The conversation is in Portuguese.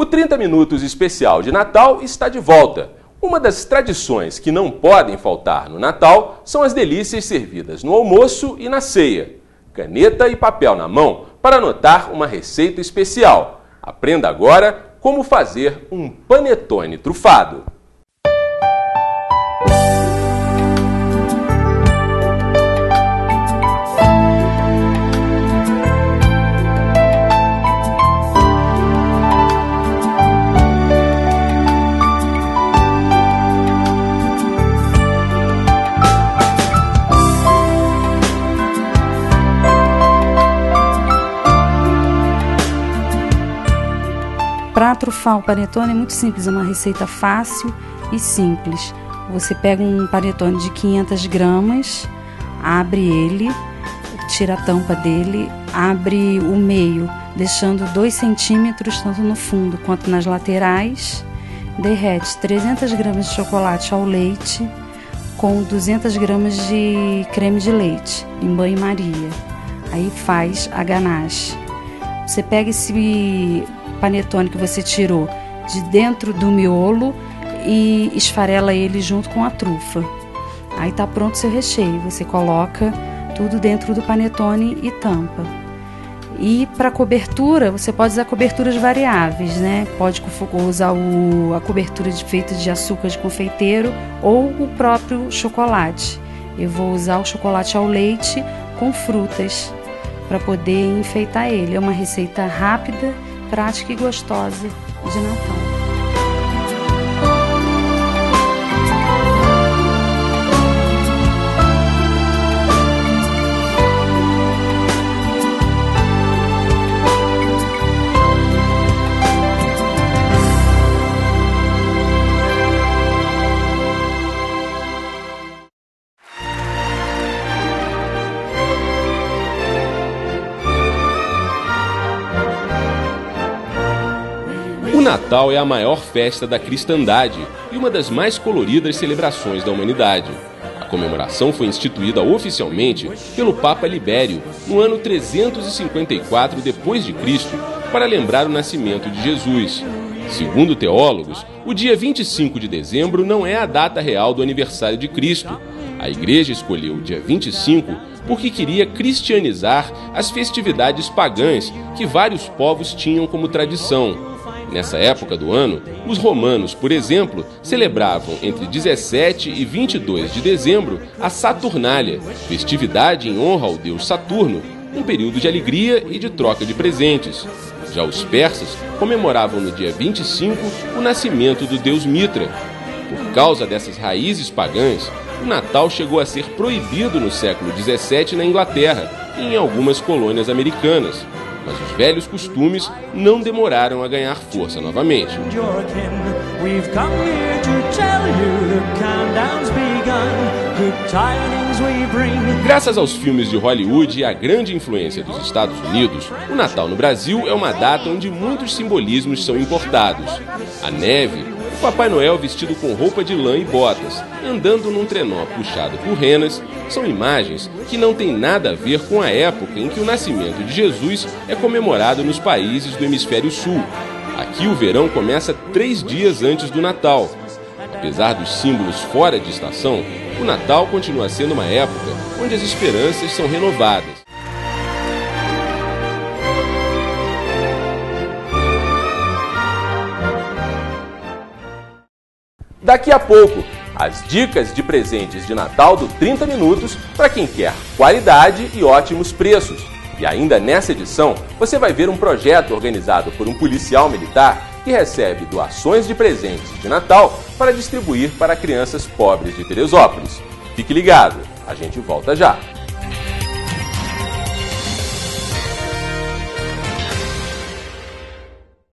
O 30 Minutos Especial de Natal está de volta. Uma das tradições que não podem faltar no Natal são as delícias servidas no almoço e na ceia. Caneta e papel na mão para anotar uma receita especial. Aprenda agora como fazer um panetone trufado. Trufar o panetone é muito simples, é uma receita fácil e simples. Você pega um panetone de 500 gramas, abre ele, tira a tampa dele, abre o meio, deixando 2 centímetros tanto no fundo quanto nas laterais. Derrete 300 gramas de chocolate ao leite com 200 gramas de creme de leite em banho-maria. Aí faz a ganache. Você pega esse panetone que você tirou de dentro do miolo e esfarela ele junto com a trufa. Aí tá pronto seu recheio. Você coloca tudo dentro do panetone e tampa. E para cobertura, você pode usar coberturas variáveis, né? Pode usar o, a cobertura de, feita de açúcar de confeiteiro ou o próprio chocolate. Eu vou usar o chocolate ao leite com frutas para poder enfeitar ele. É uma receita rápida prática e gostosa de Natal. O Natal é a maior festa da cristandade e uma das mais coloridas celebrações da humanidade. A comemoração foi instituída oficialmente pelo Papa Libério no ano 354 depois de Cristo, para lembrar o nascimento de Jesus. Segundo teólogos, o dia 25 de dezembro não é a data real do aniversário de Cristo. A igreja escolheu o dia 25 porque queria cristianizar as festividades pagãs que vários povos tinham como tradição. Nessa época do ano, os romanos, por exemplo, celebravam entre 17 e 22 de dezembro a Saturnália, festividade em honra ao deus Saturno, um período de alegria e de troca de presentes. Já os persas comemoravam no dia 25 o nascimento do deus Mitra. Por causa dessas raízes pagãs, o Natal chegou a ser proibido no século 17 na Inglaterra e em algumas colônias americanas velhos costumes não demoraram a ganhar força novamente. Graças aos filmes de Hollywood e à grande influência dos Estados Unidos, o Natal no Brasil é uma data onde muitos simbolismos são importados. A neve, Papai Noel vestido com roupa de lã e botas, andando num trenó puxado por renas, são imagens que não têm nada a ver com a época em que o nascimento de Jesus é comemorado nos países do hemisfério sul. Aqui o verão começa três dias antes do Natal. Apesar dos símbolos fora de estação, o Natal continua sendo uma época onde as esperanças são renovadas. Daqui a pouco, as dicas de presentes de Natal do 30 Minutos para quem quer qualidade e ótimos preços. E ainda nessa edição, você vai ver um projeto organizado por um policial militar que recebe doações de presentes de Natal para distribuir para crianças pobres de Teresópolis. Fique ligado, a gente volta já.